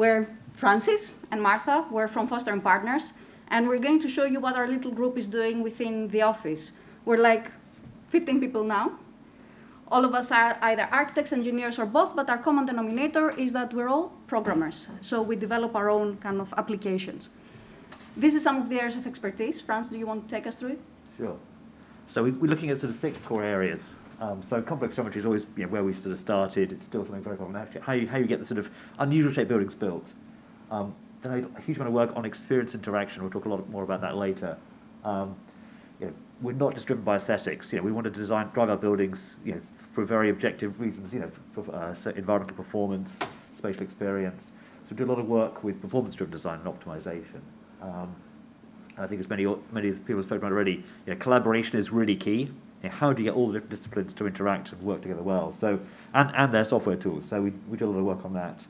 where Francis and Martha were from Foster and Partners, and we're going to show you what our little group is doing within the office. We're like 15 people now. All of us are either architects, engineers, or both, but our common denominator is that we're all programmers. So we develop our own kind of applications. This is some of the areas of expertise. Franz, do you want to take us through it? Sure. So we, are looking at sort of six core areas. Um, so complex geometry is always you know, where we sort of started. It's still something very common. How you, how you get the sort of unusual shaped buildings built. Um, then a huge amount of work on experience interaction. We'll talk a lot more about that later. Um, you know, we're not just driven by aesthetics. You know, we want to design, drive our buildings, you know, for very objective reasons. You know, for, uh, environmental performance, spatial experience. So we do a lot of work with performance-driven design and optimization. Um, I think as many many people have spoken about already, you know, collaboration is really key. You know, how do you get all the different disciplines to interact and work together well? So, and, and their software tools. So we, we do a lot of work on that.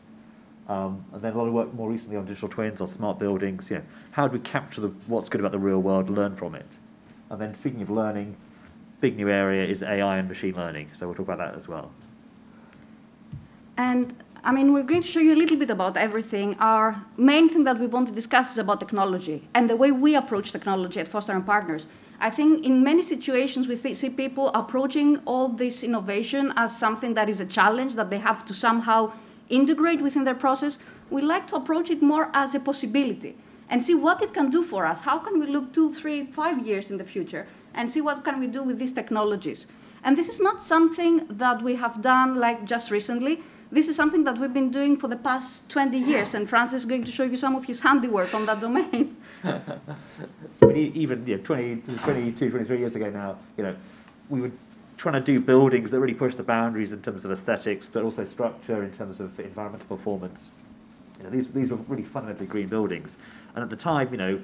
Um, and then a lot of work more recently on digital twins, on smart buildings. Yeah, how do we capture the, what's good about the real world, learn from it? And then speaking of learning, big new area is AI and machine learning. So we'll talk about that as well. And I mean, we're going to show you a little bit about everything. Our main thing that we want to discuss is about technology and the way we approach technology at Foster and Partners. I think in many situations we see people approaching all this innovation as something that is a challenge that they have to somehow integrate within their process, we like to approach it more as a possibility and see what it can do for us. How can we look two, three, five years in the future and see what can we do with these technologies? And this is not something that we have done like just recently. This is something that we've been doing for the past 20 years, and Francis is going to show you some of his handiwork on that domain. so even you know, 20, 22, 23 years ago now, you know, we were trying to do buildings that really push the boundaries in terms of aesthetics, but also structure in terms of environmental performance. You know, these, these were really fundamentally green buildings. And at the time, you know,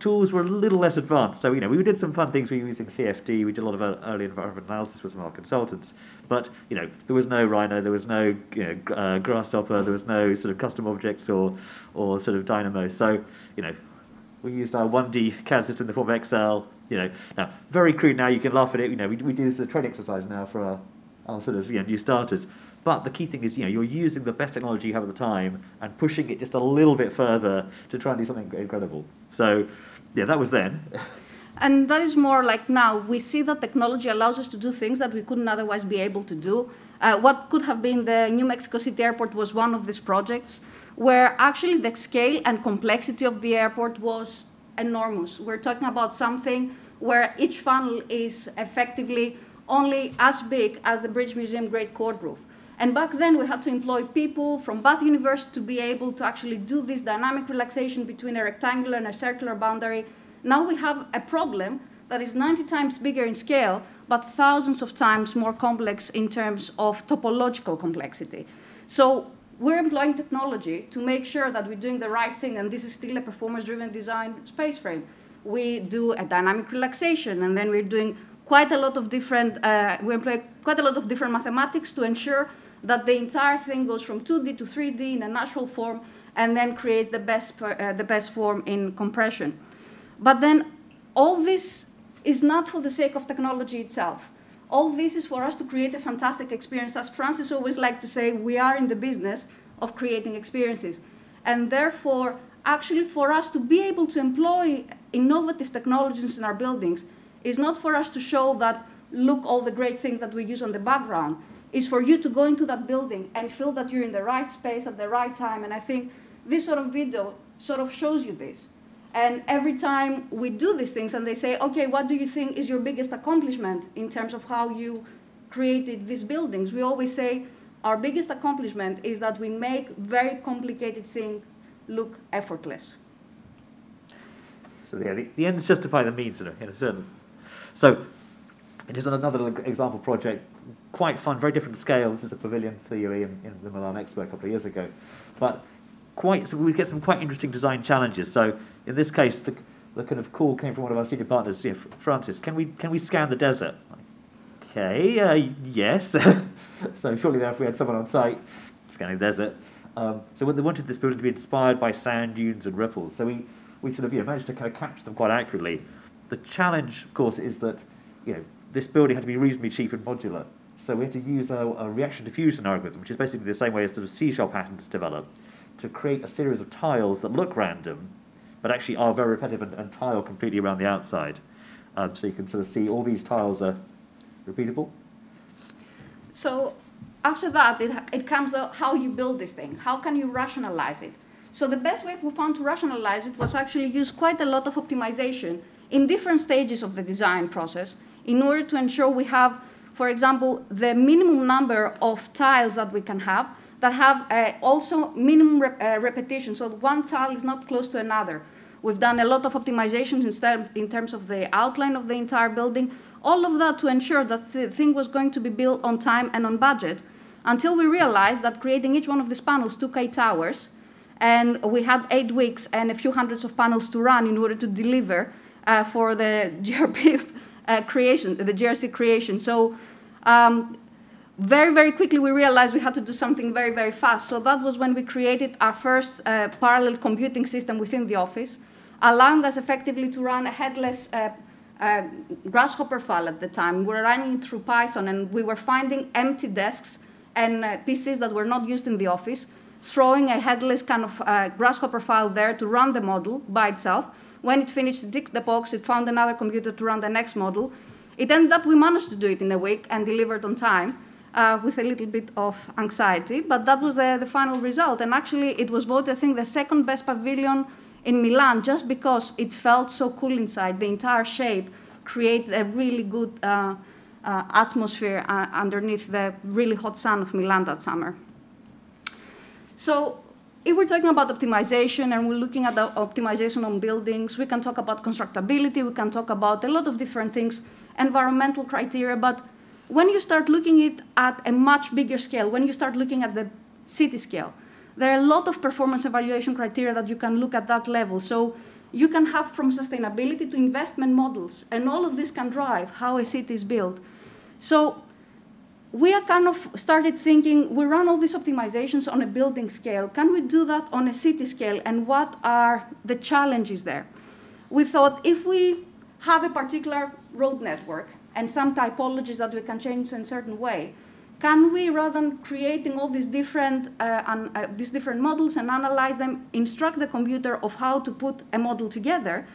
tools were a little less advanced. So, you know, we did some fun things. We were using CFD. We did a lot of early environmental analysis with some of our consultants. But, you know, there was no Rhino, there was no you know, uh, Grasshopper, there was no sort of custom objects or, or sort of Dynamo. So, you know, we used our 1D CAD system in the form of Excel. You know, now very crude. Now you can laugh at it. You know, we, we do this as a training exercise now for our, our sort of you know, new starters. But the key thing is, you know, you're using the best technology you have at the time and pushing it just a little bit further to try and do something incredible. So, yeah, that was then. And that is more like now. We see that technology allows us to do things that we couldn't otherwise be able to do. Uh, what could have been the New Mexico City Airport was one of these projects where actually the scale and complexity of the airport was enormous. We're talking about something where each funnel is effectively only as big as the British Museum Great Court Roof. And back then, we had to employ people from Bath University to be able to actually do this dynamic relaxation between a rectangular and a circular boundary. Now we have a problem that is 90 times bigger in scale, but thousands of times more complex in terms of topological complexity. So we're employing technology to make sure that we're doing the right thing, and this is still a performance-driven design space frame. We do a dynamic relaxation, and then we're doing quite a lot of different, uh, we employ quite a lot of different mathematics to ensure that the entire thing goes from 2D to 3D in a natural form, and then creates the best, uh, the best form in compression. But then all this is not for the sake of technology itself. All this is for us to create a fantastic experience. As Francis always liked to say, we are in the business of creating experiences. And therefore, actually for us to be able to employ innovative technologies in our buildings is not for us to show that, look, all the great things that we use on the background, is for you to go into that building and feel that you're in the right space at the right time. And I think this sort of video sort of shows you this. And every time we do these things and they say, okay, what do you think is your biggest accomplishment in terms of how you created these buildings? We always say our biggest accomplishment is that we make very complicated things look effortless. So yeah, the, the ends justify the means in a, in a certain. So it is another example project, quite fun, very different scale. This is a pavilion for in, in the Milan Expo a couple of years ago. But quite, so we get some quite interesting design challenges. So in this case, the, the kind of call came from one of our senior partners, know, Francis. Can we can we scan the desert? Okay, uh, yes. so shortly thereafter, we had someone on site scanning the desert. Um, so they wanted this building to be inspired by sand dunes and ripples, so we, we sort of you know, managed to kind of capture them quite accurately. The challenge, of course, is that you know this building had to be reasonably cheap and modular. So we had to use a, a reaction diffusion algorithm, which is basically the same way as sort of seashell patterns develop, to create a series of tiles that look random, but actually are very repetitive and, and tile completely around the outside. Um, so you can sort of see all these tiles are repeatable. So after that, it, it comes to how you build this thing. How can you rationalize it? So the best way we found to rationalize it was actually use quite a lot of optimization in different stages of the design process in order to ensure we have, for example, the minimum number of tiles that we can have that have uh, also minimum rep uh, repetition, so one tile is not close to another. We've done a lot of optimizations instead in terms of the outline of the entire building, all of that to ensure that the thing was going to be built on time and on budget, until we realized that creating each one of these panels took eight hours, and we had eight weeks and a few hundreds of panels to run in order to deliver uh, for the GRP uh, creation, the GRC creation. So um, very, very quickly we realized we had to do something very, very fast. So that was when we created our first uh, parallel computing system within the office, allowing us effectively to run a headless uh, uh, grasshopper file at the time. We were running through Python and we were finding empty desks and uh, PCs that were not used in the office, throwing a headless kind of uh, grasshopper file there to run the model by itself. When it finished, it ticked the box, it found another computer to run the next model. It ended up we managed to do it in a week and delivered on time uh, with a little bit of anxiety, but that was the, the final result. And actually, it was voted, I think, the second best pavilion in Milan just because it felt so cool inside. The entire shape created a really good uh, uh, atmosphere uh, underneath the really hot sun of Milan that summer. So if we're talking about optimization and we're looking at the optimization on buildings, we can talk about constructability, we can talk about a lot of different things, environmental criteria, but when you start looking it at a much bigger scale, when you start looking at the city scale, there are a lot of performance evaluation criteria that you can look at that level. So you can have from sustainability to investment models, and all of this can drive how a city is built. So we are kind of started thinking, we run all these optimizations on a building scale. Can we do that on a city scale? And what are the challenges there? We thought if we have a particular road network and some typologies that we can change in a certain way, can we, rather than creating all these different, uh, uh, these different models and analyze them, instruct the computer of how to put a model together,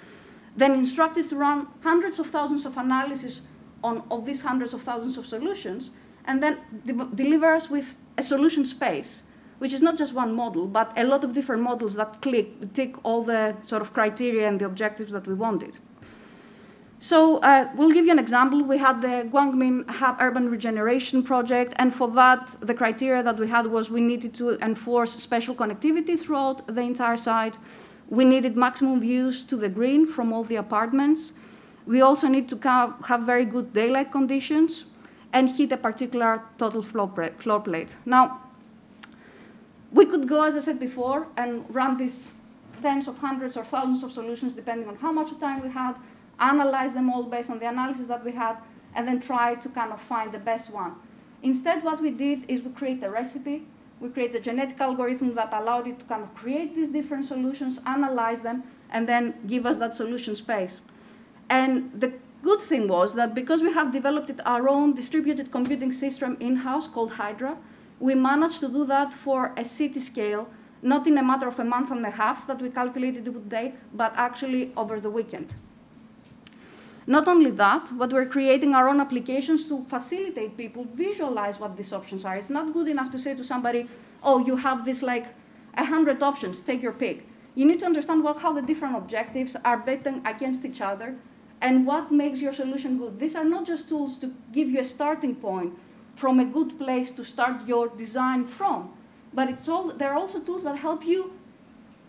then instruct it to run hundreds of thousands of analyses on of these hundreds of thousands of solutions, and then de deliver us with a solution space, which is not just one model, but a lot of different models that click, tick all the sort of criteria and the objectives that we wanted. So uh, we'll give you an example. We had the Guangming Hub Urban Regeneration Project, and for that, the criteria that we had was we needed to enforce special connectivity throughout the entire site. We needed maximum views to the green from all the apartments. We also need to have very good daylight conditions and hit a particular total floor plate. Now, we could go, as I said before, and run these tens of hundreds or thousands of solutions depending on how much time we had, analyze them all based on the analysis that we had, and then try to kind of find the best one. Instead, what we did is we create a recipe. We create a genetic algorithm that allowed it to kind of create these different solutions, analyze them, and then give us that solution space. And the good thing was that because we have developed our own distributed computing system in-house called Hydra, we managed to do that for a city scale, not in a matter of a month and a half that we calculated it would take, but actually over the weekend. Not only that, but we're creating our own applications to facilitate people visualize what these options are. It's not good enough to say to somebody, oh, you have this like a hundred options, take your pick. You need to understand what, how the different objectives are betting against each other and what makes your solution good. These are not just tools to give you a starting point from a good place to start your design from, but it's all, they're also tools that help you,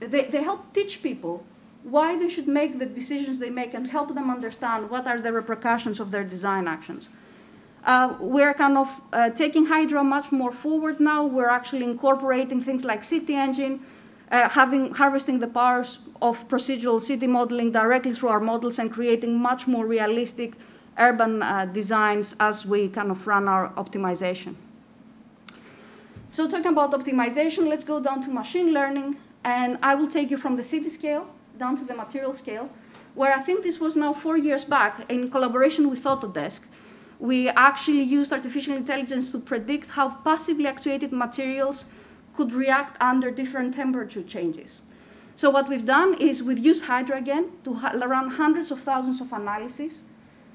they, they help teach people why they should make the decisions they make and help them understand what are the repercussions of their design actions. Uh, we're kind of uh, taking Hydra much more forward now. We're actually incorporating things like City Engine, uh, having, harvesting the powers of procedural city modeling directly through our models and creating much more realistic urban uh, designs as we kind of run our optimization. So talking about optimization, let's go down to machine learning. And I will take you from the city scale down to the material scale, where I think this was now four years back in collaboration with Autodesk. We actually used artificial intelligence to predict how passively actuated materials could react under different temperature changes. So what we've done is we've used Hydra again to run hundreds of thousands of analyses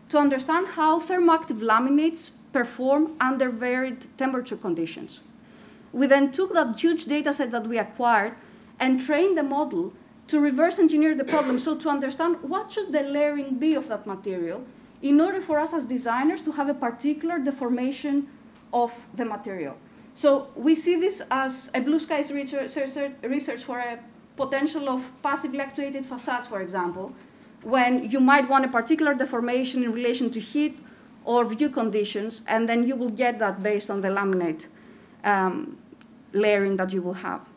to understand how thermoactive laminates perform under varied temperature conditions. We then took that huge data set that we acquired and trained the model to reverse engineer the problem, so to understand what should the layering be of that material in order for us as designers to have a particular deformation of the material. So we see this as a blue skies research, for a potential of passively actuated facades, for example, when you might want a particular deformation in relation to heat or view conditions, and then you will get that based on the laminate um, layering that you will have.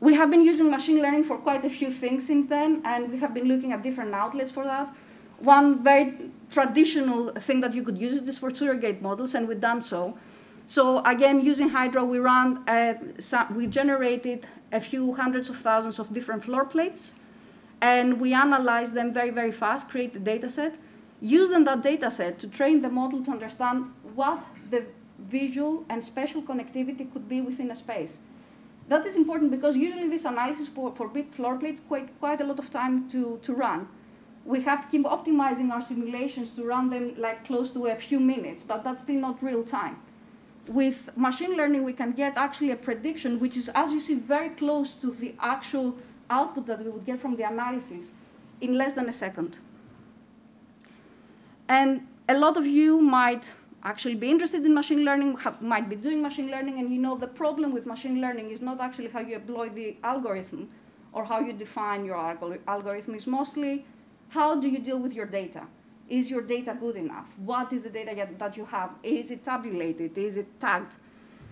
We have been using machine learning for quite a few things since then, and we have been looking at different outlets for that. One very traditional thing that you could use is for surrogate models, and we've done so. So again, using Hydra, we ran, uh, we generated a few hundreds of thousands of different floor plates, and we analyzed them very, very fast, create the data set, using that data set to train the model to understand what the visual and spatial connectivity could be within a space. That is important because usually this analysis for, for big floor plates quite, quite a lot of time to, to run. We have to keep optimizing our simulations to run them like close to a few minutes, but that's still not real time. With machine learning, we can get actually a prediction, which is, as you see, very close to the actual output that we would get from the analysis in less than a second. And a lot of you might actually be interested in machine learning, have, might be doing machine learning, and you know the problem with machine learning is not actually how you employ the algorithm or how you define your algor algorithm. It's mostly how do you deal with your data? Is your data good enough? What is the data that you have? Is it tabulated? Is it tagged?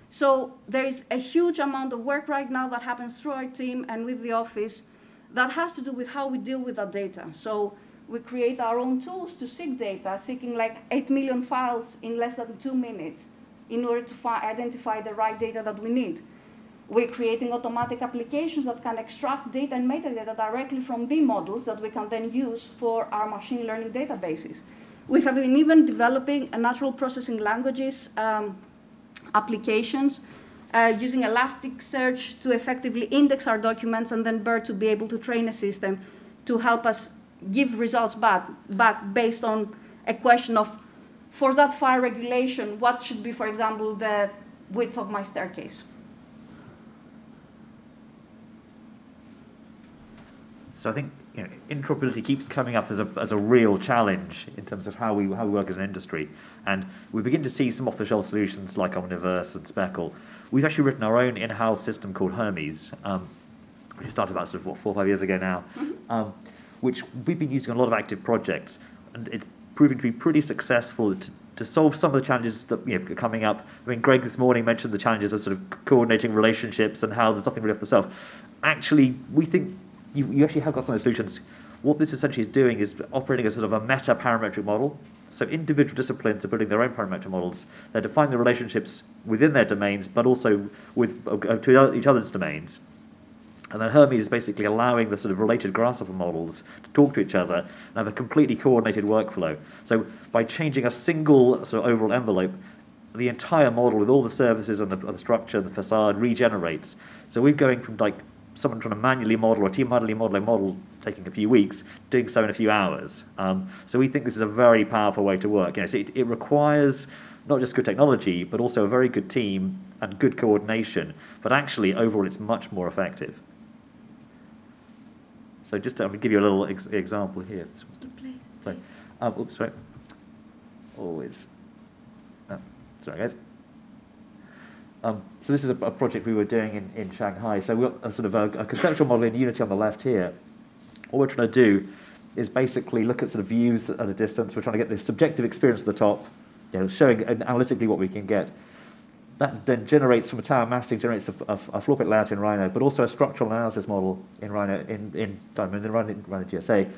So there is a huge amount of work right now that happens through our team and with the office that has to do with how we deal with that data. So we create our own tools to seek data, seeking like 8 million files in less than two minutes in order to identify the right data that we need. We're creating automatic applications that can extract data and metadata directly from B models that we can then use for our machine learning databases. We have been even developing natural processing languages um, applications uh, using Elasticsearch to effectively index our documents and then BERT to be able to train a system to help us give results back, back based on a question of, for that fire regulation, what should be, for example, the width of my staircase? So I think you know, interoperability keeps coming up as a, as a real challenge in terms of how we, how we work as an industry. And we begin to see some off-the-shelf solutions like Omniverse and Speckle. We've actually written our own in-house system called Hermes, um, which started about sort of what, four or five years ago now. Mm-hmm. Um, which we've been using on a lot of active projects, and it's proving to be pretty successful to, to solve some of the challenges that you know, are coming up. I mean, Greg this morning mentioned the challenges of sort of coordinating relationships and how there's nothing really the shelf. Actually, we think you, you actually have got some of the solutions. What this essentially is doing is operating as sort of a meta parametric model. So individual disciplines are building their own parametric models. They define the relationships within their domains, but also with uh, to each other's domains. And then Hermes is basically allowing the sort of related grasshopper models to talk to each other and have a completely coordinated workflow. So by changing a single sort of overall envelope, the entire model with all the services and the, and the structure and the facade regenerates. So we're going from like someone trying to manually model or team manually model a model taking a few weeks, doing so in a few hours. Um, so we think this is a very powerful way to work. You know, so it, it requires not just good technology, but also a very good team and good coordination. But actually, overall, it's much more effective. So just to give you a little ex example here. Play. Um, oops, sorry. Always. Oh, sorry, guys. Um, so this is a, a, project we were doing in, in Shanghai. So we've got a sort of a, a, conceptual model in Unity on the left here. What we're trying to do is basically look at sort of views at a distance. We're trying to get the subjective experience at the top, you know, showing analytically what we can get that then generates from a tower massing generates a, a, a floor plate layout in Rhino, but also a structural analysis model in Rhino in in Diamond in Rhino, Rhino GSA.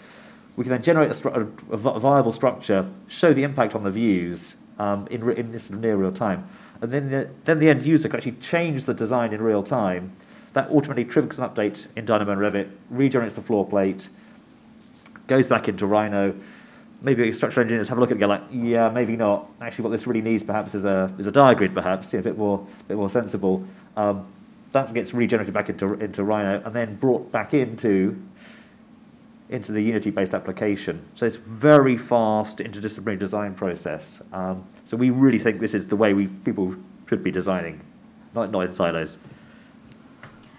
We can then generate a, a, viable structure, show the impact on the views um, in in this near real time, and then the, then the end user can actually change the design in real time. That automatically triggers an update in Dynamo and Revit, regenerates the floor plate, goes back into Rhino, maybe structural engineers have a look at it and go like, yeah, maybe not. Actually, what this really needs perhaps is a, is a diagrid, perhaps, yeah, a bit more, a bit more sensible. Um, that gets regenerated back into, into Rhino and then brought back into, into the Unity-based application. So it's very fast interdisciplinary design process. Um, so we really think this is the way we people should be designing, not, not in silos.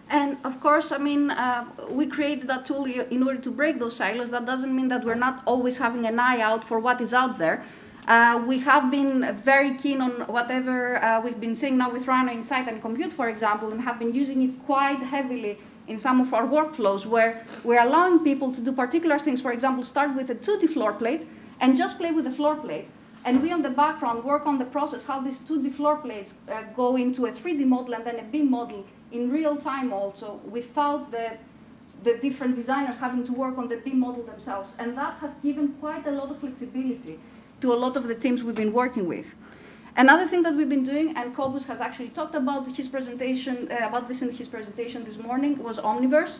And of course, I mean, uh, we created that tool in order to break those silos. That doesn't mean that we're not always having an eye out for what is out there. Uh, we have been very keen on whatever uh, we've been seeing now with Rhino.Inside and Compute, for example, and have been using it quite heavily in some of our workflows where we're allowing people to do particular things. For example, start with a 2D floor plate and just play with the floor plate. And we on the background work on the process, how these 2D floor plates uh, go into a 3D model and then a model in real time also without the, the different designers having to work on the BIM model themselves. And that has given quite a lot of flexibility to a lot of the teams we've been working with. Another thing that we've been doing, and Cobus has actually talked about his presentation, uh, about this in his presentation this morning, was Omniverse.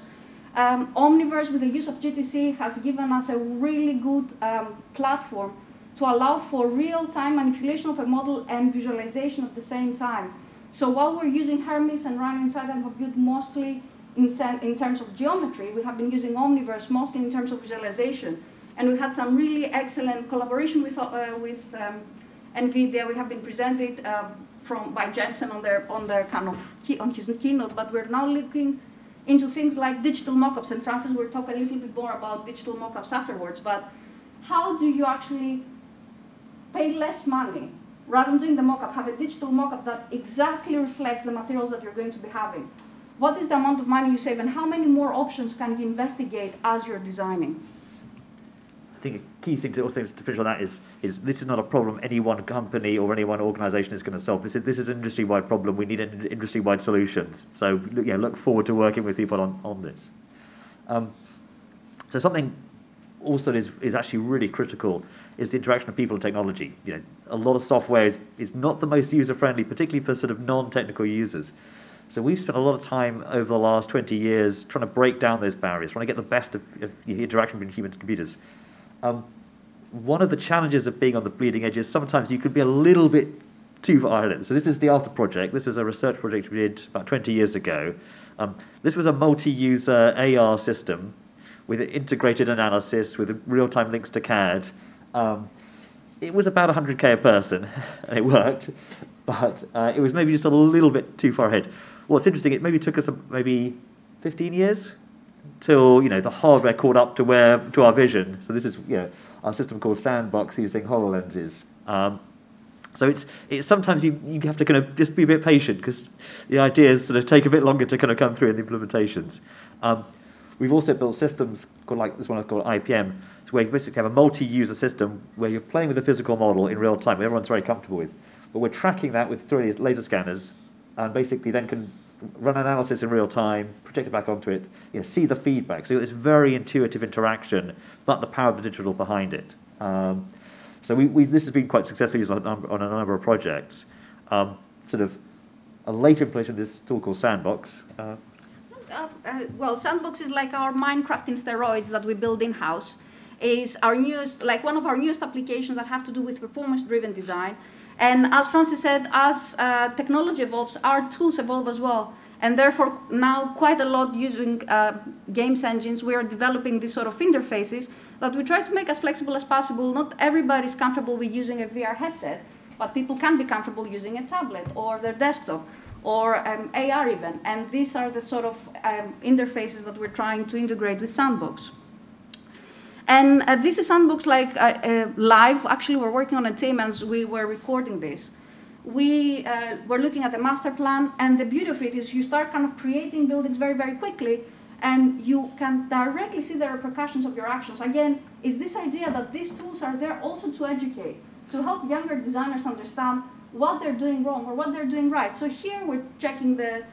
Um, Omniverse, with the use of GTC, has given us a really good um, platform to allow for real-time manipulation of a model and visualization at the same time. So while we're using Hermes and Rhino and Compute mostly in, in terms of geometry, we have been using Omniverse mostly in terms of visualization. And we had some really excellent collaboration with, uh, with um, NVIDIA. We have been presented uh, from, by Jensen on their, on their kind of key, on his keynote, but we're now looking into things like digital mockups. And Francis will talk a little bit more about digital mockups afterwards. But how do you actually pay less money rather than doing the mock-up, have a digital mock-up that exactly reflects the materials that you're going to be having. What is the amount of money you save and how many more options can you investigate as you're designing? I think a key thing to also to finish on that is is this is not a problem any one company or any one organisation is going to solve. This is this is an industry wide problem. We need industry wide solutions. So yeah, look forward to working with people on on this. Um, so something also is is actually really critical is the interaction of people and technology. You know, a lot of software is, is not the most user friendly, particularly for sort of non-technical users. So we've spent a lot of time over the last 20 years trying to break down those barriers, trying to get the best of, of interaction between humans and computers. Um, one of the challenges of being on the bleeding edge is sometimes you could be a little bit too violent. So this is the Alpha project. This was a research project we did about 20 years ago. Um, this was a multi-user AR system with integrated analysis, with real-time links to CAD, um, it was about 100k a person, and it worked, but uh, it was maybe just a little bit too far ahead. What's interesting, it maybe took us maybe 15 years till you know the hardware caught up to where to our vision. So this is you know our system called Sandbox using HoloLenses. Um, so it's, it's sometimes you, you have to kind of just be a bit patient because the ideas sort of take a bit longer to kind of come through in the implementations. Um, we've also built systems called like this one called IPM, where you basically have a multi-user system where you're playing with a physical model in real time, everyone's very comfortable with. But we're tracking that with 3D laser scanners, and basically then can run analysis in real time, project it back onto it, you know, see the feedback. So it's very intuitive interaction, but the power of the digital behind it. Um, so we, we, this has been quite successfully used on, on a number of projects. Um, sort of a later implementation of this tool called Sandbox. Uh, uh, well, Sandbox is like our Minecraft in steroids that we build in-house is our newest, like one of our newest applications that have to do with performance-driven design. And as Francis said, as uh, technology evolves, our tools evolve as well. And therefore, now quite a lot using uh, games engines, we are developing these sort of interfaces that we try to make as flexible as possible. Not everybody is comfortable with using a VR headset, but people can be comfortable using a tablet or their desktop or um, AR even. And these are the sort of um, interfaces that we're trying to integrate with Sandbox. And uh, this is Sandbox like uh, uh, live. Actually, we're working on a team as we were recording this. We uh, were looking at the master plan, and the beauty of it is you start kind of creating buildings very, very quickly, and you can directly see the repercussions of your actions. Again, is this idea that these tools are there also to educate, to help younger designers understand what they're doing wrong or what they're doing right. So here we're checking the,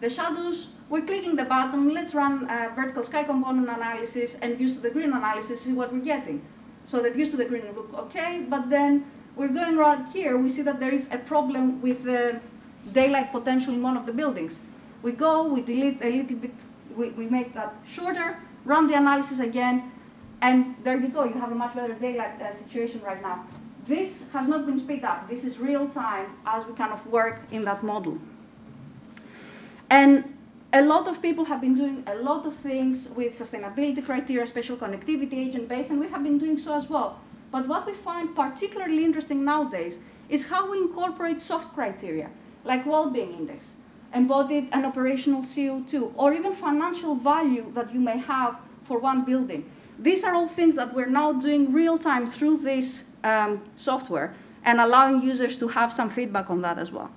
the shadows, we're clicking the button, let's run a vertical sky component analysis and views to the green analysis, see what we're getting. So the views to the green look okay, but then we're going right here, we see that there is a problem with the daylight potential in one of the buildings. We go, we delete a little bit, we, we make that shorter, run the analysis again, And there you go, you have a much better daylight uh, situation right now. This has not been speed up. This is real time as we kind of work in that model. And a lot of people have been doing a lot of things with sustainability criteria, spatial connectivity, agent-based, and we have been doing so as well. But what we find particularly interesting nowadays is how we incorporate soft criteria, like well-being index, embodied and operational CO2, or even financial value that you may have for one building. These are all things that we're now doing real time through this um, software and allowing users to have some feedback on that as well.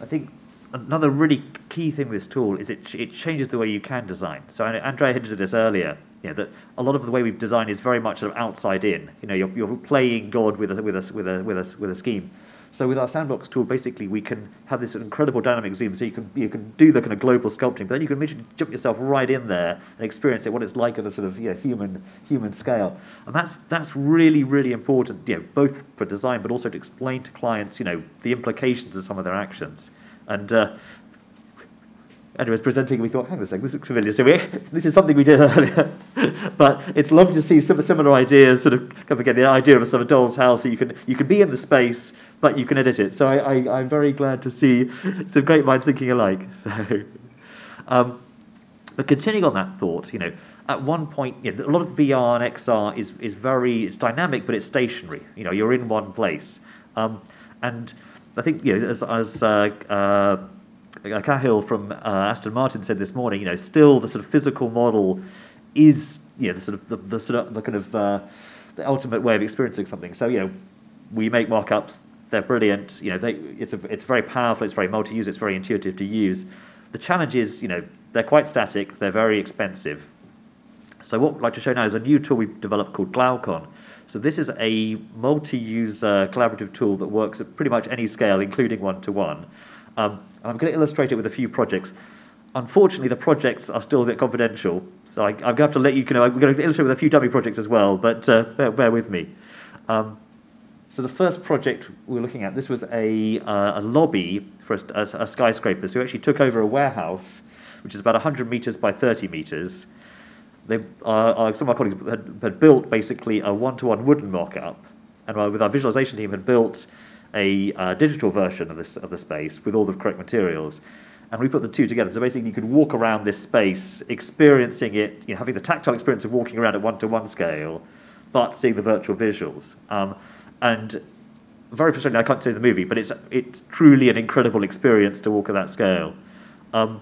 I think another really key thing with this tool is it, it changes the way you can design. So Andrea hinted at this earlier, you know, that a lot of the way we've designed is very much sort of outside in. You know, you're, you're playing God with a, with, a, with, a, with, a, with a scheme. So with our sandbox tool, basically we can have this incredible dynamic zoom. So you can you can do the kind of global sculpting, but then you can immediately jump yourself right in there and experience it, what it's like at a sort of you know, human human scale. And that's that's really really important, you know, both for design, but also to explain to clients, you know, the implications of some of their actions. And uh, and was presenting, we thought, hang on a second, this looks familiar. So we, this is something we did earlier. but it's lovely to see some similar ideas sort of come again, the idea of a sort of doll's house. So you can, you can be in the space, but you can edit it. So I, I, I'm very glad to see some great minds thinking alike. So, um, but continuing on that thought, you know, at one point, you know, a lot of VR and XR is, is very, it's dynamic, but it's stationary. You know, you're in one place. Um, and I think, you know, as, as uh, uh, Cahill from uh, Aston Martin said this morning, you know, still the sort of physical model is, you know, the sort of the, the sort of the kind of uh, the ultimate way of experiencing something. So, you know, we make mock-ups; they're brilliant. You know, they, it's a, it's very powerful. It's very multi-use. It's very intuitive to use. The challenge is, you know, they're quite static. They're very expensive. So, what I'd like to show now is a new tool we've developed called Glaucon. So this is a multi-user collaborative tool that works at pretty much any scale, including one-to-one. Um, I'm going to illustrate it with a few projects. Unfortunately, the projects are still a bit confidential, so I, am going to have to let you know. I'm going to illustrate with a few dummy projects as well, but uh, bear, bear, with me. Um, so the first project we are looking at, this was a, uh, a lobby for a, a, skyscraper. So we actually took over a warehouse, which is about 100 meters by 30 meters. They, uh, some of our colleagues had, had built basically a one-to-one wooden mock-up, and with our visualization team had built a uh, digital version of, this, of the space with all the correct materials. And we put the two together. So basically, you could walk around this space, experiencing it, you know, having the tactile experience of walking around at one to one scale, but seeing the virtual visuals. Um, and very frustrating, I can't say the movie, but it's, it's truly an incredible experience to walk at that scale. Um,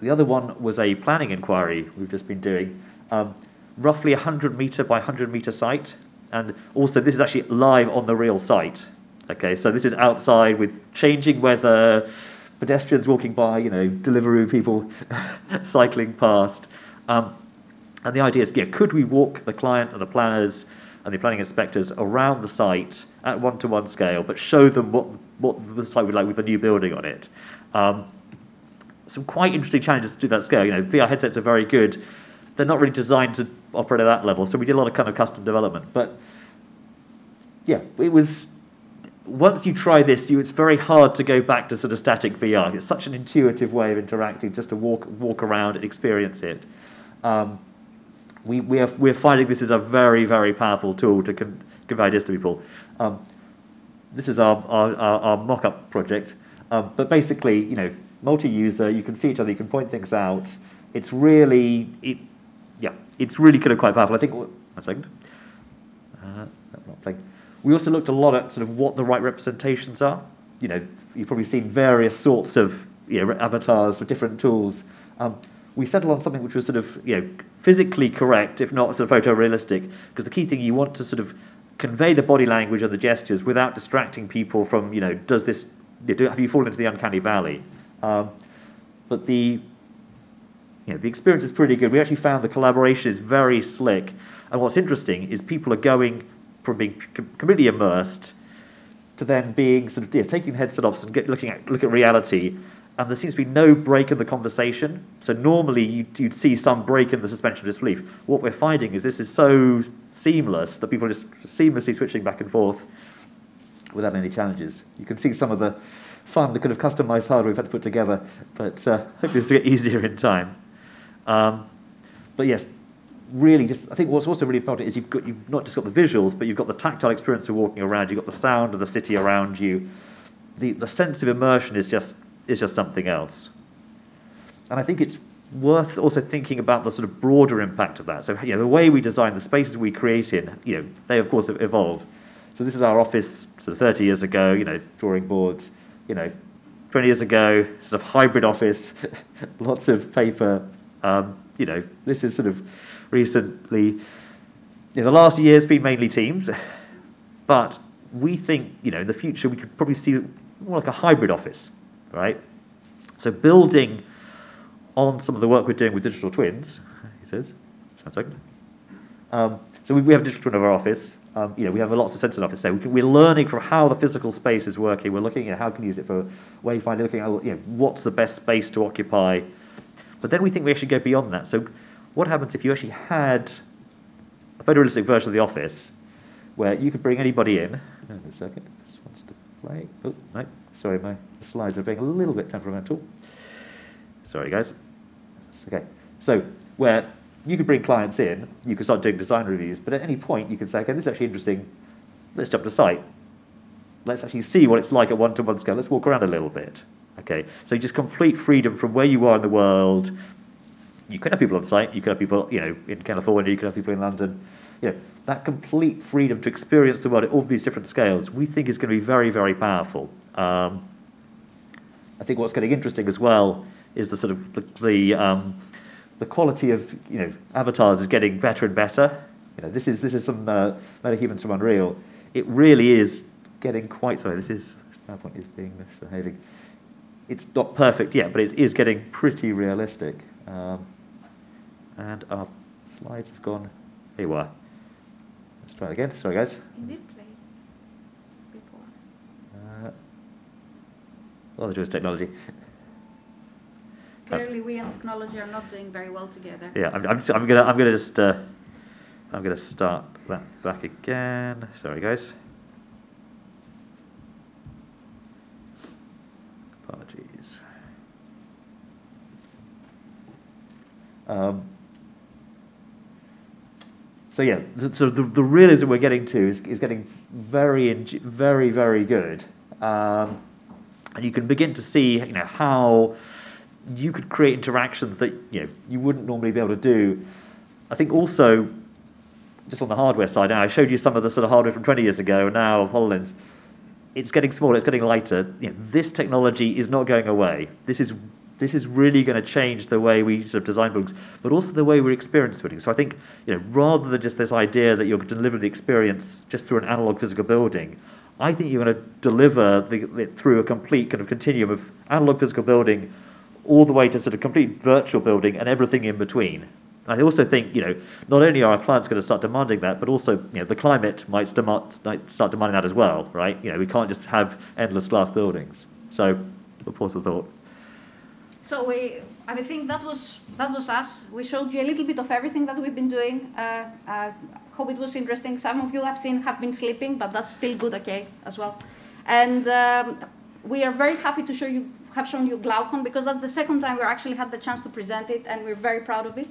the other one was a planning inquiry we've just been doing. Um, roughly a 100 metre by 100 metre site. And also, this is actually live on the real site. Okay, so this is outside with changing weather, pedestrians walking by, you know, delivery people cycling past. Um, and the idea is, yeah, could we walk the client and the planners and the planning inspectors around the site at one-to-one scale, but show them what what the site would like with the new building on it? Um, some quite interesting challenges to do that scale. You know, VR headsets are very good. They're not really designed to operate at that level, so we did a lot of kind of custom development. But yeah, it was once you try this, you, it's very hard to go back to sort of static VR. It's such an intuitive way of interacting, just to walk walk around and experience it. Um, we we are we're finding this is a very very powerful tool to con- convey ideas to people. Um, this is our our, our, our mock-up project, um, but basically, you know, multi-user. You can see each other. You can point things out. It's really it, it's really kind of quite powerful. I think. One second. Uh, not playing. We also looked a lot at sort of what the right representations are. You know, you've probably seen various sorts of you know, avatars for different tools. Um, we settled on something which was sort of you know physically correct, if not sort of photorealistic, because the key thing you want to sort of convey the body language and the gestures without distracting people from you know does this have you fallen into the uncanny valley? Um, but the you know, the experience is pretty good. We actually found the collaboration is very slick, and what's interesting is people are going from being completely immersed to then being sort of yeah, taking the headset off and get, looking at look at reality, and there seems to be no break in the conversation. So normally you'd, you'd see some break in the suspension of disbelief. What we're finding is this is so seamless that people are just seamlessly switching back and forth without any challenges. You can see some of the fun, the kind of customized hardware we've had to put together, but uh, hopefully this will get easier in time. Um, but yes, really just, I think what's also really important is you've got, you've not just got the visuals, but you've got the tactile experience of walking around, you've got the sound of the city around you. The, the sense of immersion is just, is just something else. And I think it's worth also thinking about the sort of broader impact of that. So, you know, the way we design the spaces we create in, you know, they of course have evolved. So this is our office sort of 30 years ago, you know, drawing boards, you know, 20 years ago, sort of hybrid office, lots of paper. Um, you know, this is sort of recently, in the last year, it's been mainly teams, but we think, you know, in the future we could probably see more like a hybrid office, right? So building on some of the work we're doing with digital twins, he says, one second. Um, so we, we have a digital twin of our office. Um, you know, we have lots of sensors in office. So we can, we're learning from how the physical space is working. We're looking at how can we use it for wayfinding, looking at you know, what's the best space to occupy. But then we think we actually go beyond that. So what happens if you actually had a photorealistic version of the office where you could bring anybody in? Hang a second, this wants to play. Oh, no, sorry, my slides are being a little bit temperamental. Sorry, guys. Okay, so where you could bring clients in, you could start doing design reviews, but at any point you could say, okay, this is actually interesting, let's jump to site. Let's actually see what it's like at one-to-one scale. Let's walk around a little bit. Okay, so just complete freedom from where you are in the world. You could have people on site, you could have people, you know, in California, you could have people in London. You know, that complete freedom to experience the world at all these different scales, we think is going to be very, very powerful. Um, I think what's getting interesting as well is the sort of the, the um, the quality of you know avatars is getting better and better. You know, this is this is some uh, metahumans from Unreal. It really is getting quite. Sorry, this is PowerPoint is being misbehaving. It's not perfect yet, but it is getting pretty realistic. Um, and our slides have gone haywire. Let's try it again. Sorry, guys. It did play before. Uh, well, technology. Clearly, we and technology are not doing very well together. Yeah, I'm, I'm, just, I'm gonna, I'm gonna just, uh, I'm gonna start that back again. Sorry, guys. Um, so yeah, so the, the realism we're getting to is, is getting very, very, very good. Um, and you can begin to see, you know, how you could create interactions that you know you wouldn't normally be able to do. I think also, just on the hardware side, now I showed you some of the sort of hardware from 20 years ago. Now of Hololens, it's getting smaller, it's getting lighter. You know, this technology is not going away. This is this is really going to change the way we sort of design buildings, but also the way we experience buildings. So I think you know, rather than just this idea that you're delivering the experience just through an analog physical building, I think you're going to deliver the, it through a complete kind of continuum of analog physical building all the way to sort of complete virtual building and everything in between. I also think, you know, not only are our clients going to start demanding that, but also, you know, the climate might start demanding that as well, right? You know, we can't just have endless glass buildings. So, a pause of thought. So we, I think that was that was us. We showed you a little bit of everything that we've been doing. Uh, uh, hope it was interesting. Some of you have seen have been sleeping, but that's still good, okay, as well. And um, we are very happy to show you have shown you Glaucon because that's the second time we actually had the chance to present it, and we're very proud of it.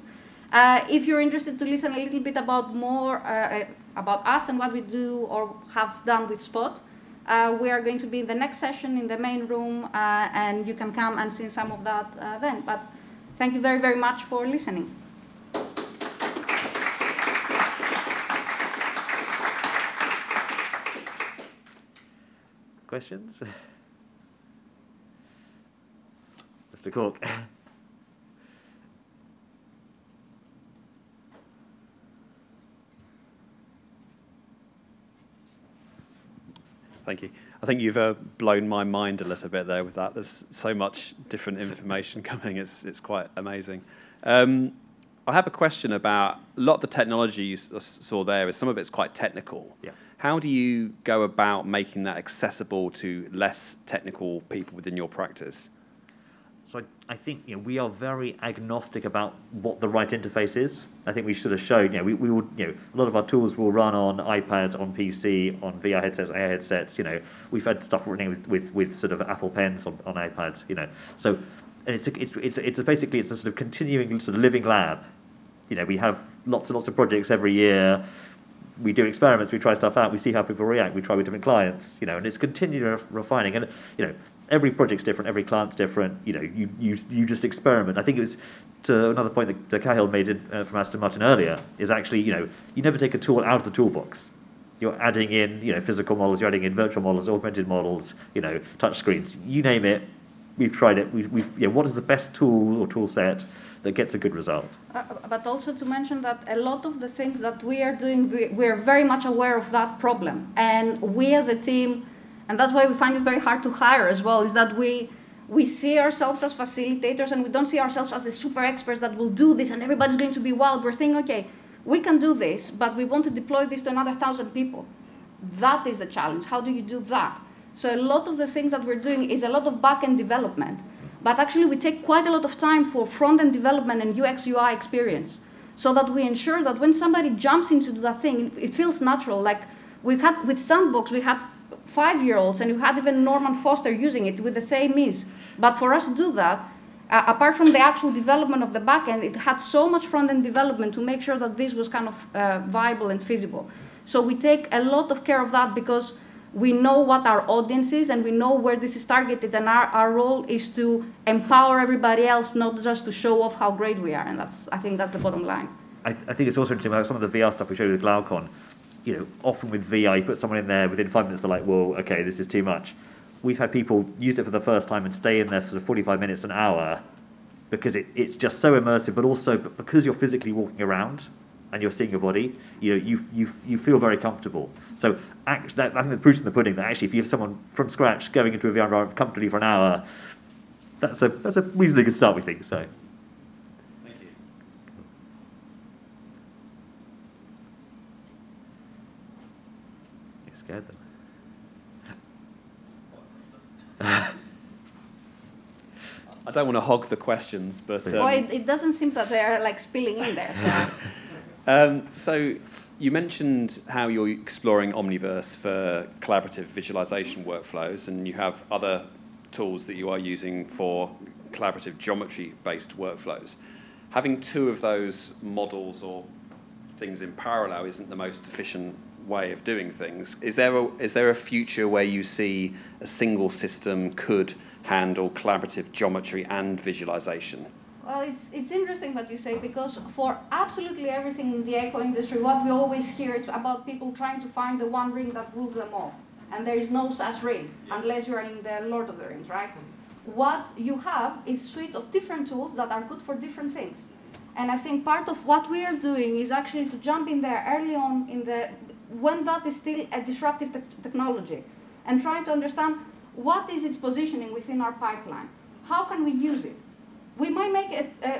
Uh, if you're interested to listen a little bit about more uh, about us and what we do or have done with Spot, uh, we are going to be in the next session in the main room, uh, and you can come and see some of that uh, then. But thank you very, very much for listening. Questions? Mr. Cork. Thank you. I think you've uh, blown my mind a little bit there with that. There's so much different information coming. It's it's quite amazing. Um, I have a question about a lot of the technology you saw there. Is some of it's quite technical. Yeah. How do you go about making that accessible to less technical people within your practice? So I, I think you know we are very agnostic about what the right interface is. I think we should have showed you know we, we would you know a lot of our tools will run on iPads, on PC, on VR headsets, AR headsets. You know we've had stuff running with, with, with sort of Apple Pens on, on iPads. You know so and it's a, it's it's it's a basically it's a sort of continuing sort of living lab. You know we have lots and lots of projects every year. We do experiments, we try stuff out, we see how people react, we try with different clients, you know, and it's continually refining. And you know, every project's different, every client's different. You know, you you you just experiment. I think it was to another point that, Cahill made uh, from Aston Martin earlier is actually you know you never take a tool out of the toolbox. You're adding in you know physical models, you're adding in virtual models, augmented models, you know touch screens, you name it. We've tried it. We've, we've know, what is the best tool or tool set that gets a good result. Uh, but also to mention that a lot of the things that we are doing, we, we are very much aware of that problem. And we as a team, and that's why we find it very hard to hire as well, is that we, we see ourselves as facilitators and we don't see ourselves as the super experts that will do this and everybody's going to be wild. We're thinking, okay, we can do this, but we want to deploy this to another thousand people. That is the challenge. How do you do that? So a lot of the things that we're doing is a lot of back-end development. But actually, we take quite a lot of time for front-end development and UX UI experience so that we ensure that when somebody jumps into that thing, it feels natural. Like we've had with Sandbox, we had five-year-olds and you had even Norman Foster using it with the same ease. But for us to do that, uh, apart from the actual development of the backend, it had so much front-end development to make sure that this was kind of uh, viable and feasible. So we take a lot of care of that because we know what our audience is and we know where this is targeted and our, our role is to empower everybody else not just to show off how great we are and that's i think that's the bottom line i, th- I think it's also interesting about some of the vr stuff we showed with glaucon you know often with vr you put someone in there within five minutes they're like well okay this is too much we've had people use it for the first time and stay in there for sort of 45 minutes an hour because it, it's just so immersive but also because you're physically walking around and you're seeing your body, you know, you, you, you feel very comfortable. So that, I think the proof's in the pudding that actually if you have someone from scratch going into a VR environment comfortably for an hour, that's a, that's a reasonably good start, we think. So. Thank you. You scared them. I don't want to hog the questions, but um, well, it, it, doesn't seem that they're like spilling in there. Um, so you mentioned how you're exploring Omniverse for collaborative visualization workflows, and you have other tools that you are using for collaborative geometry-based workflows. Having two of those models or things in parallel isn't the most efficient way of doing things. Is there a, is there a future where you see a single system could handle collaborative geometry and visualization? Well, it's, it's interesting what you say because for absolutely everything in the eco industry, what we always hear is about people trying to find the one ring that rules them all. And there is no such ring unless you are in the Lord of the Rings, right? Mm-hmm. What you have is a suite of different tools that are good for different things. And I think part of what we are doing is actually to jump in there early on in the when that is still a disruptive te technology and trying to understand what is its positioning within our pipeline. How can we use it? we might make it, uh,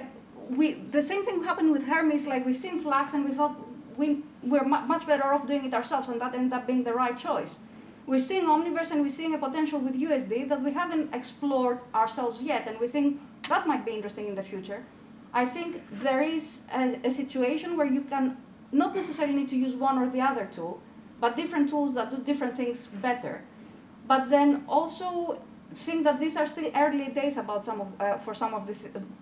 we, the same thing happened with Hermes, like we've seen Flux and we thought we, we're mu much better off doing it ourselves and that ended up being the right choice. We're seeing Omniverse and we're seeing a potential with USD that we haven't explored ourselves yet and we think that might be interesting in the future. I think there is a, a situation where you can not necessarily need to use one or the other tool, but different tools that do different things better. But then also think that these are still early days about some of, uh, for, some of the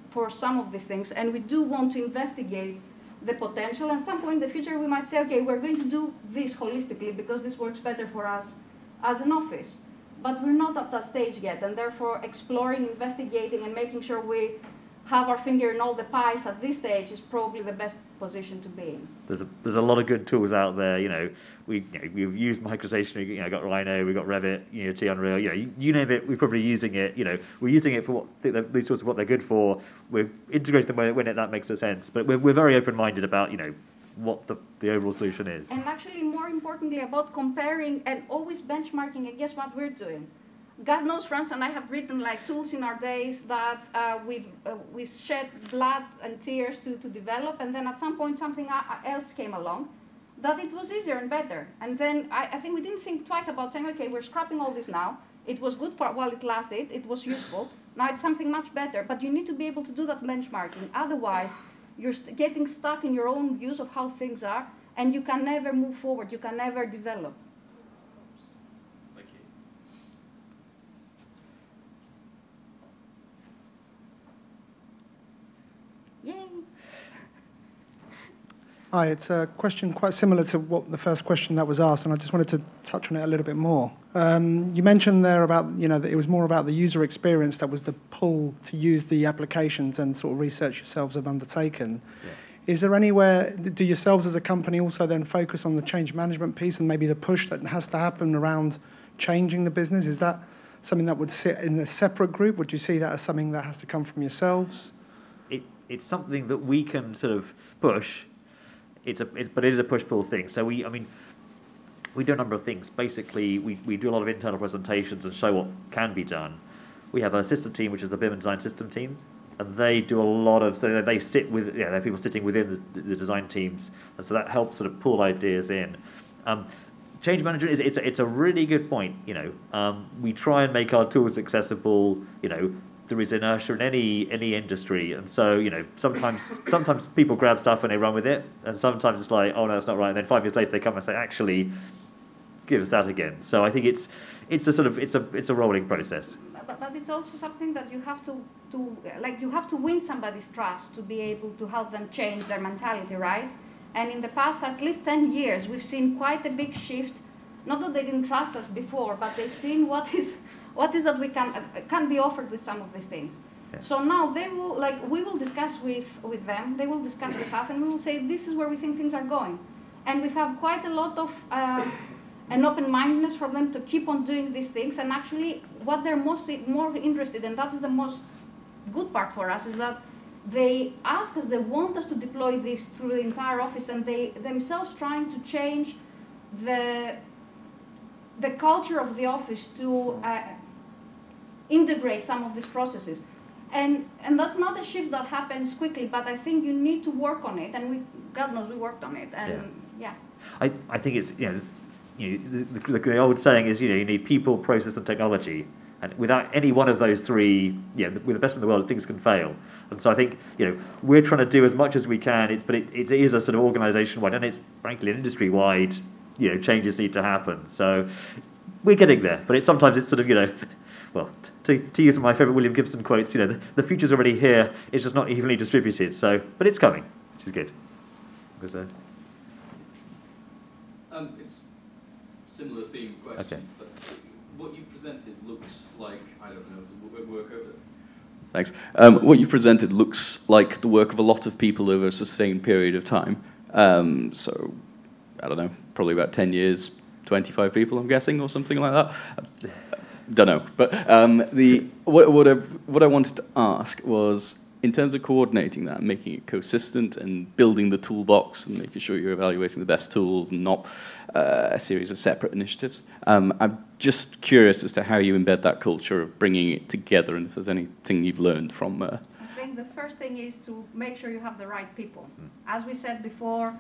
for some of these things, and we do want to investigate the potential. At some point in the future, we might say, okay, we're going to do this holistically because this works better for us as an office. But we're not at that stage yet, and therefore exploring, investigating, and making sure we have our finger in all the pies at this stage is probably the best position to be in. There's a, there's a lot of good tools out there. You know, we you know, we've used MicroStation. You know, got Rhino, we've got Revit, Unity, Unreal. You know, you, you name it, we're probably using it. You know, we're using it for what these sorts of what they're good for. We're integrating them when, when it, that makes sense. But we're, we're very open minded about you know what the, the overall solution is. And actually, more importantly, about comparing and always benchmarking. And guess what we're doing? God knows France and I have written like tools in our days that uh, we've uh, we shed blood and tears to, to develop, and then at some point something else came along that it was easier and better. And then I, I think we didn't think twice about saying, okay, we're scrapping all this now. It was good for while it lasted. It was useful. Now it's something much better. But you need to be able to do that benchmarking. Otherwise, you're st getting stuck in your own views of how things are, and you can never move forward. You can never develop. Hi, it's a question quite similar to what the first question that was asked, and I just wanted to touch on it a little bit more. Um, you mentioned there about, you know, that it was more about the user experience that was the pull to use the applications and sort of research yourselves have undertaken. Yeah. Is there anywhere, do yourselves as a company also then focus on the change management piece and maybe the push that has to happen around changing the business? Is that something that would sit in a separate group? Would you see that as something that has to come from yourselves? It, it's something that we can sort of push. It's a, it's, but it is a push-pull thing. So we, I mean, we do a number of things. Basically, we, we do a lot of internal presentations and show what can be done. We have a system team, which is the BIM and design system team, and they do a lot of so they sit with yeah, they're people sitting within the, the design teams, and so that helps sort of pull ideas in. Um, change management is it's a, it's a really good point. You know, um, we try and make our tools accessible. You know, there is inertia in any any industry, and so you know sometimes sometimes people grab stuff and they run with it, and sometimes it's like oh no, it's not right. And then five years later they come and say actually, give us that again. So I think it's it's a sort of it's a it's a rolling process. But, but it's also something that you have to, to like you have to win somebody's trust to be able to help them change their mentality, right? And in the past at least 10 years, we've seen quite a big shift. Not that they didn't trust us before, but they've seen what is what is that we can uh, can be offered with some of these things. Yeah. So now they will like we will discuss with with them. They will discuss with us, and we will say this is where we think things are going. And we have quite a lot of uh, an open-mindedness for them to keep on doing these things. And actually, what they're most more interested in, that's the most good part for us, is that they ask us, they want us to deploy this through the entire office, and they themselves trying to change the the culture of the office to uh, integrate some of these processes. And, and that's not a shift that happens quickly, but I think you need to work on it, and we, God knows we worked on it, and yeah. yeah. I, I think it's, you know, you know, the, the, the, old saying is, you know, you need people, process, and technology. And without any one of those three, yeah, you know, with the best in the world, things can fail. And so I think, you know, we're trying to do as much as we can. It's, but it, it is a sort of organisation-wide, and it's frankly an industry-wide, you know, changes need to happen. So we're getting there. But it's sometimes it's sort of, you know, well, to, to use my favourite William Gibson quotes, you know, the, the future's already here. It's just not evenly distributed. So, but it's coming, which is good. Was that? Um, it's similar theme question, okay. but what you've presented looks like, I don't know, the work over Thanks. Um, what you presented looks like the work of a lot of people over a sustained period of time. Um, so, I don't know, probably about 10 years, 25 people, I'm guessing, or something like that. Don't know. But um, the, what, what, I, what I wanted to ask was in terms of coordinating that, making it consistent and building the toolbox and making sure you're evaluating the best tools and not uh, a series of separate initiatives, um, I'm just curious as to how you embed that culture of bringing it together and if there's anything you've learned from. Uh, I think the first thing is to make sure you have the right people. As we said before,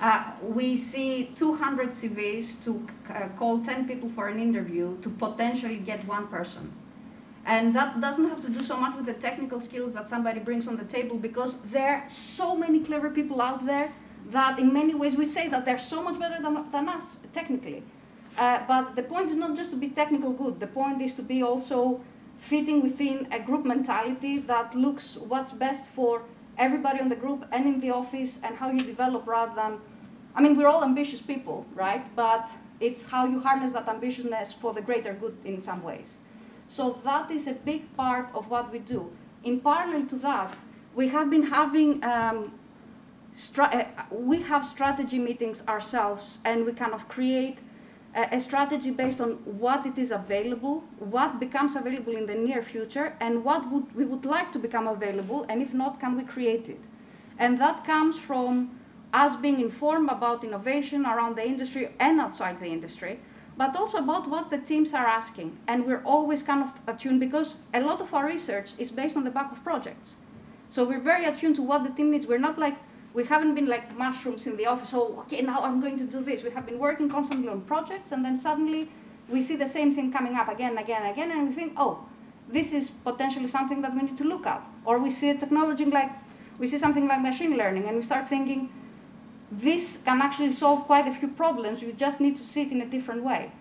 uh, we see 200 CVs to uh, call 10 people for an interview to potentially get one person. And that doesn't have to do so much with the technical skills that somebody brings on the table because there are so many clever people out there that in many ways we say that they're so much better than, than us technically. Uh, but the point is not just to be technical good. The point is to be also fitting within a group mentality that looks what's best for everybody on the group and in the office and how you develop rather than, I mean, we're all ambitious people, right? But it's how you harness that ambitiousness for the greater good in some ways. So that is a big part of what we do. In parallel to that, we have been having um, uh, we have strategy meetings ourselves, and we kind of create a, strategy based on what it is available, what becomes available in the near future, and what would, we would like to become available, and if not, can we create it? And that comes from us being informed about innovation around the industry and outside the industry, but also about what the teams are asking. And we're always kind of attuned because a lot of our research is based on the back of projects. So we're very attuned to what the team needs. We're not like, we haven't been like mushrooms in the office, oh, okay, now I'm going to do this. We have been working constantly on projects, and then suddenly we see the same thing coming up again and again and again, and we think, oh, this is potentially something that we need to look at. Or we see a technology like, we see something like machine learning, and we start thinking, this can actually solve quite a few problems. You just need to see it in a different way.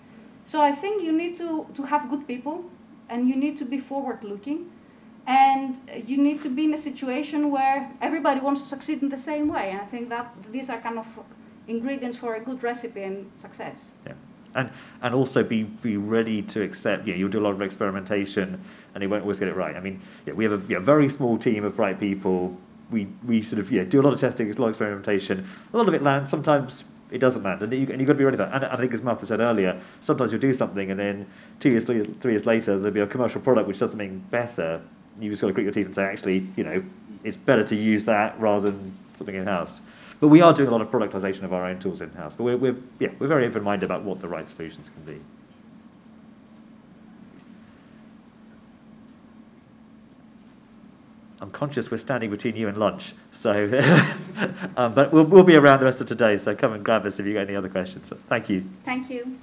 So I think you need to, to have good people and you need to be forward looking. And you need to be in a situation where everybody wants to succeed in the same way. And I think that these are kind of ingredients for a good recipe and success. Yeah. And, and also be, be ready to accept, yeah, you'll do a lot of experimentation and you won't always get it right. I mean, yeah, we have a yeah, very small team of bright people. We, we sort of yeah, do a lot of testing, a lot of experimentation. A lot of it lands, sometimes it doesn't land. And, you, and you've got to be ready for that. And I think as Martha said earlier, sometimes you'll do something and then two years, three, three years later, there'll be a commercial product which does something better. You've just got to grit your teeth and say, actually, you know, it's better to use that rather than something in-house. But we are doing a lot of productization of our own tools in-house. But we're, we're, yeah, we're very open-minded about what the right solutions can be. I'm conscious we're standing between you and lunch, so um, but we'll, we'll be around the rest of today. So come and grab us if you got any other questions. But thank you. Thank you.